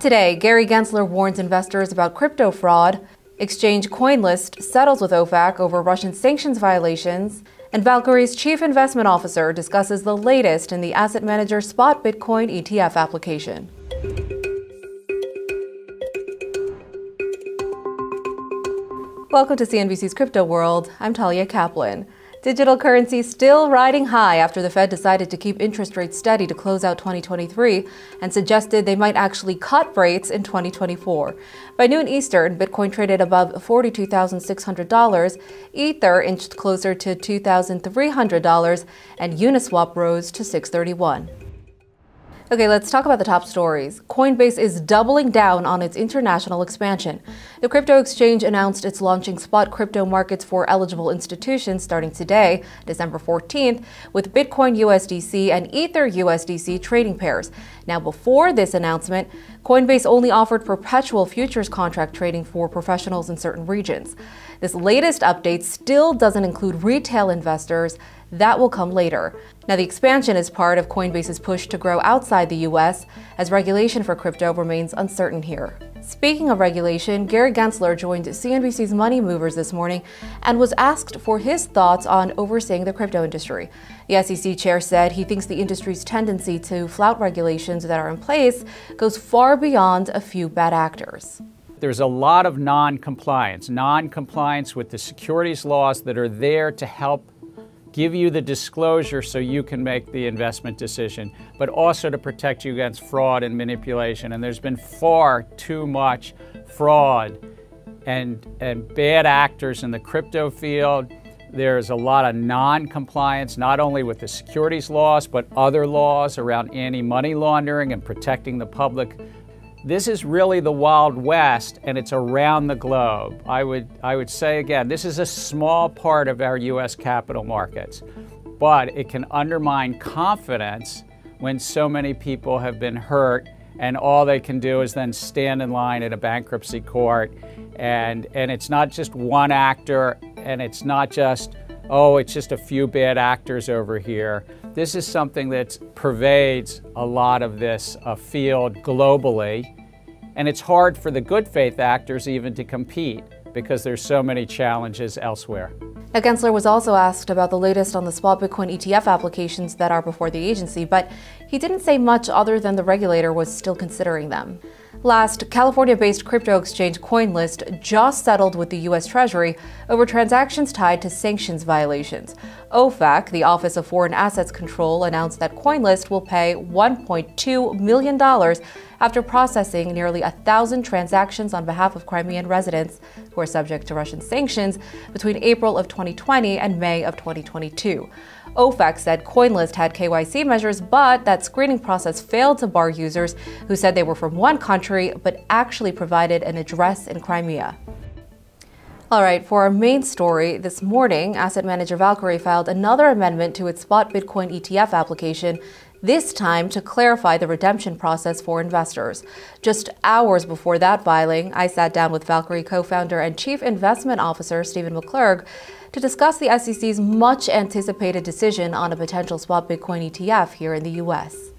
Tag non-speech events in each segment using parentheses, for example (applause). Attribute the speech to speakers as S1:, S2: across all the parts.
S1: Today, Gary Gensler warns investors about crypto fraud, exchange CoinList settles with OFAC over Russian sanctions violations, and Valkyrie's chief investment officer discusses the latest in the asset manager spot Bitcoin ETF application. Welcome to CNBC's Crypto World. I'm Talia Kaplan. Digital currency still riding high after the Fed decided to keep interest rates steady to close out 2023 and suggested they might actually cut rates in 2024. By noon Eastern, Bitcoin traded above $42,600, Ether inched closer to $2,300, and Uniswap rose to 631. Okay, let's talk about the top stories. Coinbase is doubling down on its international expansion. The crypto exchange announced it's launching spot crypto markets for eligible institutions starting today, December 14th, with Bitcoin USDC and Ether USDC trading pairs. Now, before this announcement, Coinbase only offered perpetual futures contract trading for professionals in certain regions. This latest update still doesn't include retail investors that will come later. Now, the expansion is part of Coinbase's push to grow outside the US as regulation for crypto remains uncertain here. Speaking of regulation, Gary Gensler joined CNBC's Money Movers this morning and was asked for his thoughts on overseeing the crypto industry. The SEC chair said he thinks the industry's tendency to flout regulations that are in place goes far beyond a few bad actors
S2: there's a lot of non-compliance, non-compliance with the securities laws that are there to help give you the disclosure so you can make the investment decision, but also to protect you against fraud and manipulation. And there's been far too much fraud and, and bad actors in the crypto field. There's a lot of non compliance, not only with the securities laws, but other laws around anti money laundering and protecting the public this is really the Wild West and it's around the globe. I would, I would say again, this is a small part of our US capital markets, but it can undermine confidence when so many people have been hurt and all they can do is then stand in line at a bankruptcy court and, and it's not just one actor and it's not just, oh, it's just a few bad actors over here. This is something that pervades a lot of this uh, field globally, and it's hard for the good faith actors even to compete because there's so many challenges elsewhere.
S1: Now, Gensler was also asked about the latest on the spot Bitcoin ETF applications that are before the agency, but he didn't say much other than the regulator was still considering them. Last, California based crypto exchange CoinList just settled with the U.S. Treasury over transactions tied to sanctions violations. OFAC, the Office of Foreign Assets Control, announced that CoinList will pay $1.2 million after processing nearly a thousand transactions on behalf of Crimean residents who are subject to Russian sanctions between April of 2020 and May of 2022. OFAC said CoinList had KYC measures, but that screening process failed to bar users who said they were from one country but actually provided an address in Crimea. All right, for our main story this morning, asset manager Valkyrie filed another amendment to its spot Bitcoin ETF application this time to clarify the redemption process for investors. Just hours before that filing, I sat down with Valkyrie co founder and chief investment officer Steven McClurg to discuss the SEC's much anticipated decision on a potential spot Bitcoin ETF here in the US.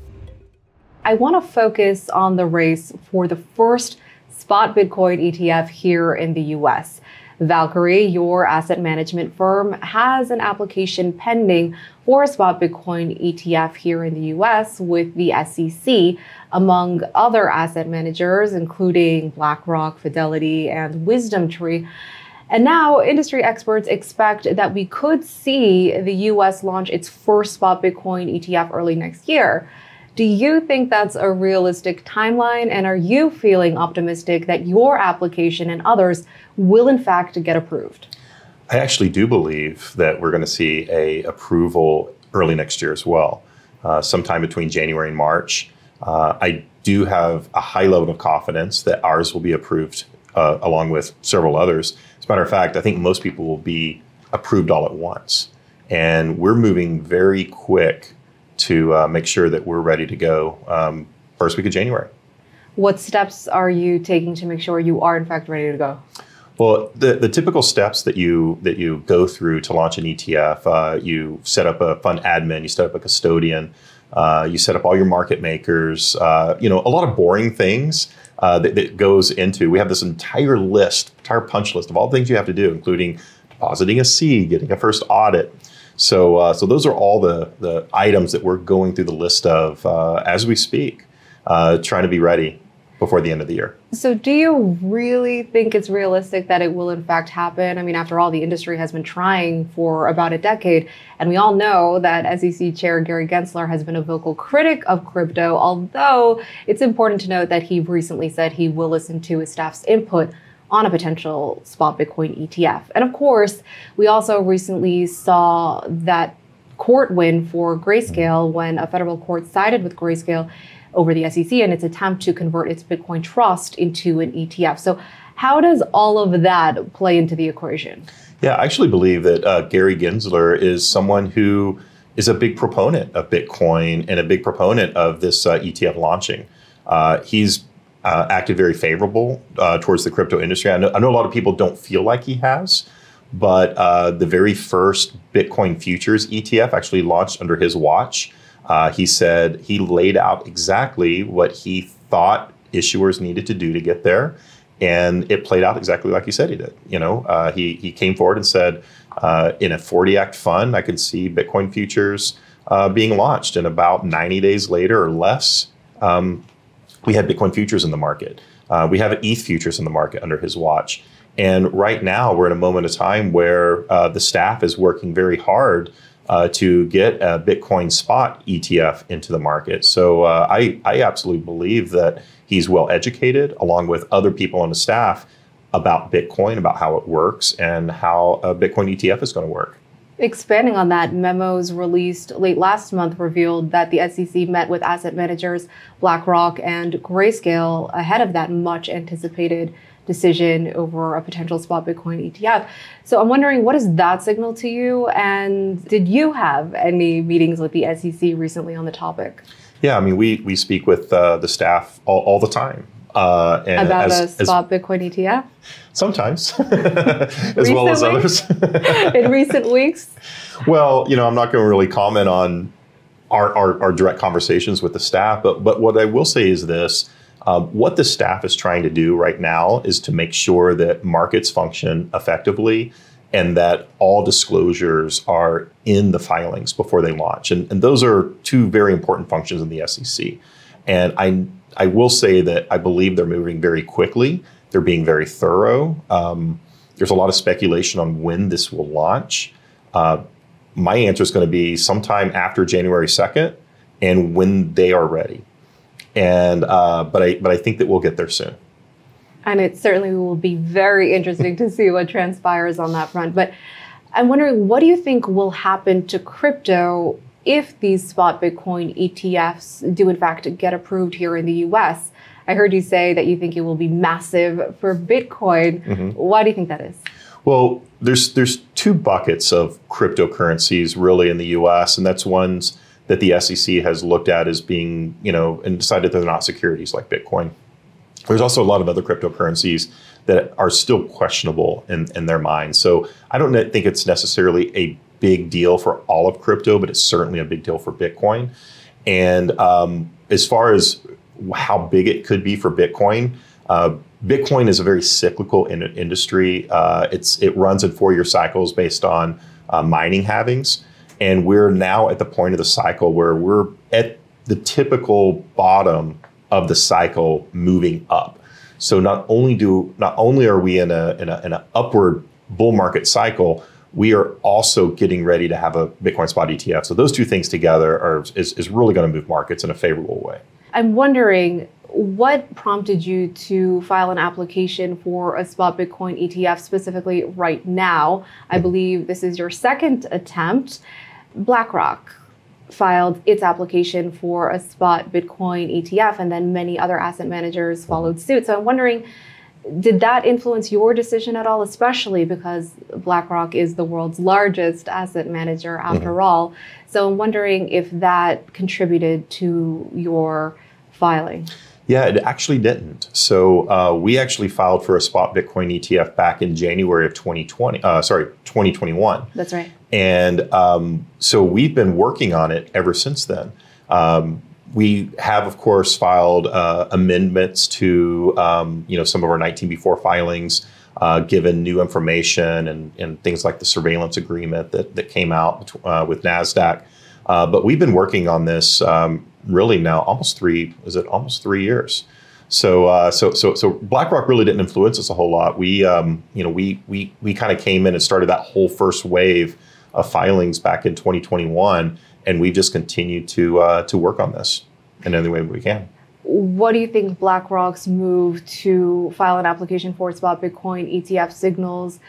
S1: I want to focus on the race for the first spot Bitcoin ETF here in the US. Valkyrie, your asset management firm, has an application pending for a spot Bitcoin ETF here in the US with the SEC, among other asset managers, including BlackRock, Fidelity, and WisdomTree. And now, industry experts expect that we could see the US launch its first spot Bitcoin ETF early next year. Do you think that's a realistic timeline? And are you feeling optimistic that your application and others will in fact get approved?
S3: I actually do believe that we're going to see a approval early next year as well, uh, sometime between January and March. Uh, I do have a high level of confidence that ours will be approved uh, along with several others. As a matter of fact, I think most people will be approved all at once. And we're moving very quick to uh, make sure that we're ready to go um, first week of January.
S1: What steps are you taking to make sure you are in fact ready to go?
S3: Well, the, the typical steps that you that you go through to launch an ETF, uh, you set up a fund admin, you set up a custodian, Uh, you set up all your market makers. Uh, you know, a lot of boring things uh, that, that, goes into. We have this entire list, entire punch list of all the things you have to do, including depositing a C, getting a first audit. So, uh, so those are all the the items that we're going through the list of uh, as we speak, uh, trying to be ready before the end of the year.
S1: So, do you really think it's realistic that it will in fact happen? I mean, after all, the industry has been trying for about a decade, and we all know that SEC Chair Gary Gensler has been a vocal critic of crypto, although it's important to note that he recently said he will listen to his staff's input on a potential spot Bitcoin ETF. And of course, we also recently saw that court win for Grayscale when a federal court sided with Grayscale over the SEC in its attempt to convert its Bitcoin trust into an ETF. So, how does all of that play into the equation?
S3: Yeah, I actually believe that uh, Gary Gensler is someone who is a big proponent of Bitcoin and a big proponent of this uh, ETF launching. Uh, he's uh, acted very favorable uh, towards the crypto industry. I know, I know, a lot of people don't feel like he has, but uh, the very first Bitcoin futures ETF actually launched under his watch. Uh, he said he laid out exactly what he thought issuers needed to do to get there, and it played out exactly like he said he did. You know, uh, he he came forward and said, uh, in a 40 act fund, I could see Bitcoin futures being launched, and about 90 days later or less, um, we had Bitcoin futures in the market. Uh, we have ETH futures in the market under his watch. And right now, we're in a moment of time where uh, the staff is working very hard uh, to get a Bitcoin spot ETF into the market. So uh, I, I absolutely believe that he's well educated, along with other people on the staff, about Bitcoin, about how it works, and how a Bitcoin ETF is going to work.
S1: Expanding on that, memos released late last month revealed that the SEC met with asset managers BlackRock and Grayscale ahead of that much anticipated decision over a potential spot Bitcoin ETF. So I'm wondering, what does that signal to you? And did you have any meetings with the SEC recently on the topic?
S3: Yeah, I mean, we, we speak with uh, the staff all, all the time.
S1: Uh, About as, a spot as, Bitcoin ETF?
S3: Sometimes, (laughs) as well as others. (laughs)
S1: in recent weeks?
S3: Well, you know, I'm not going to really comment on our, our, our direct conversations with the staff, but, but what I will say is this um, what the staff is trying to do right now is to make sure that markets function effectively and that all disclosures are in the filings before they launch. And, and those are two very important functions in the SEC. And I, I will say that I believe they're moving very quickly. They're being very thorough. Um, there's a lot of speculation on when this will launch. Uh, my answer is going to be sometime after January 2nd and when they are ready and uh, but I but I think that we'll get there soon.
S1: And it certainly will be very interesting to see what transpires on that front. But I'm wondering, what do you think will happen to crypto if these spot Bitcoin ETFs do in fact get approved here in the U.S.? I heard you say that you think it will be massive for Bitcoin. Mm-hmm. Why do you think that is?
S3: Well, there's there's two buckets of cryptocurrencies really in the U.S., and that's ones that the SEC has looked at as being, you know, and decided they're not securities like Bitcoin. There's also a lot of other cryptocurrencies that are still questionable in, in their minds. So I don't think it's necessarily a big deal for all of crypto, but it's certainly a big deal for Bitcoin. And um, as far as how big it could be for Bitcoin, uh, Bitcoin is a very cyclical in- industry. Uh, it's it runs in four year cycles based on uh, mining halvings. And we're now at the point of the cycle where we're at the typical bottom of the cycle moving up. So not only do not only are we in a in a in an upward bull market cycle, we are also getting ready to have a Bitcoin spot ETF. So those two things together are is, is really going to move markets in a favorable way.
S1: I'm wondering what prompted you to file an application for a spot Bitcoin ETF specifically right now? I mm-hmm. believe this is your second attempt. BlackRock filed its application for a spot Bitcoin ETF, and then many other asset managers mm-hmm. followed suit. So I'm wondering, did that influence your decision at all, especially because BlackRock is the world's largest asset manager after mm-hmm. all? So I'm wondering if that contributed to your filing.
S3: Yeah, it actually didn't. So uh, we actually filed for a spot Bitcoin ETF back in January of 2020. Uh, sorry, 2021.
S1: That's right.
S3: And um, so we've been working on it ever since then. Um, we have, of course, filed uh, amendments to um, you know some of our 19b4 filings, uh, given new information and, and things like the surveillance agreement that, that came out uh, with NASDAQ. Uh, but we've been working on this um, really now almost three, is it almost three years? So, uh, so, so, so BlackRock really didn't influence us a whole lot. We, um, you know, we, we, we kind of came in and started that whole first wave of filings back in 2021, and we just continued to uh, to work on this in any way we can.
S1: What do you think BlackRock's move to file an application for spot Bitcoin ETF signals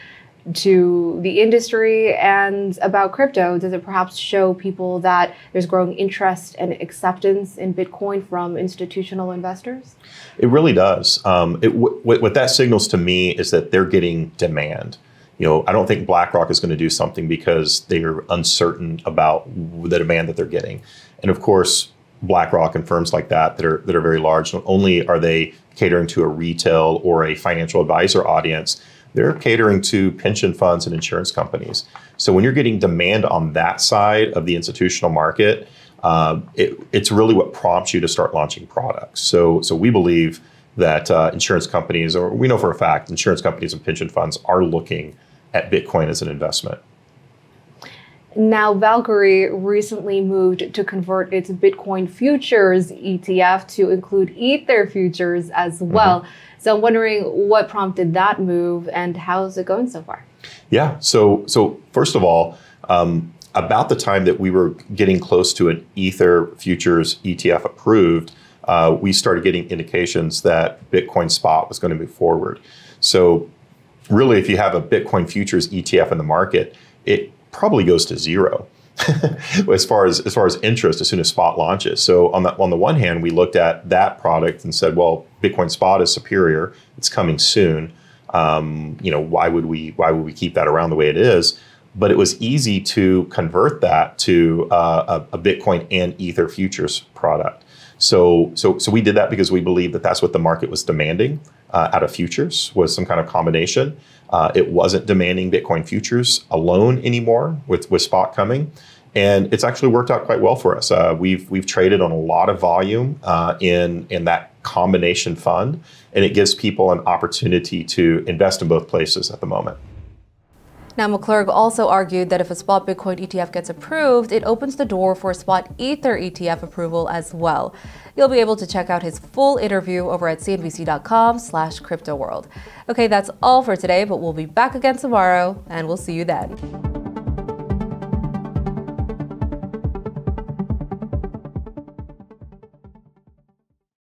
S1: to the industry and about crypto? Does it perhaps show people that there's growing interest and acceptance in Bitcoin from institutional investors?
S3: It really does. Um, it, w- what that signals to me is that they're getting demand. You know, I don't think BlackRock is going to do something because they're uncertain about the demand that they're getting. And of course, BlackRock and firms like that that are that are very large, not only are they catering to a retail or a financial advisor audience, they're catering to pension funds and insurance companies. So when you're getting demand on that side of the institutional market, uh, it, it's really what prompts you to start launching products. So, so we believe that uh, insurance companies, or we know for a fact, insurance companies and pension funds are looking at Bitcoin as an investment.
S1: Now, Valkyrie recently moved to convert its Bitcoin futures ETF to include Ether futures as mm-hmm. well. Mm-hmm. So I'm wondering what prompted that move and how's it going so far?
S3: Yeah. So so first of all, um, about the time that we were getting close to an Ether futures ETF approved, uh, we started getting indications that Bitcoin spot was going to move forward. So really, if you have a Bitcoin futures ETF in the market, it probably goes to zero. (laughs) as far as as far as interest as soon as spot launches. So on the on the one hand, we looked at that product and said, well, Bitcoin spot is superior. It's coming soon. Um, you know, why would we why would we keep that around the way it is? But it was easy to convert that to uh, a, a Bitcoin and Ether futures product. So so so we did that because we believed that that's what the market was demanding uh, out of futures was some kind of combination. Uh, it wasn't demanding Bitcoin futures alone anymore with, with spot coming. And it's actually worked out quite well for us. Uh, we've we've traded on a lot of volume uh, in in that combination fund, and it gives people an opportunity to invest in both places at the moment.
S1: Now, McClurg also argued that if a spot Bitcoin ETF gets approved, it opens the door for a spot Ether ETF approval as well. You'll be able to check out his full interview over at cnbc.com slash crypto world. Okay, that's all for today, but we'll be back again tomorrow, and we'll see you then.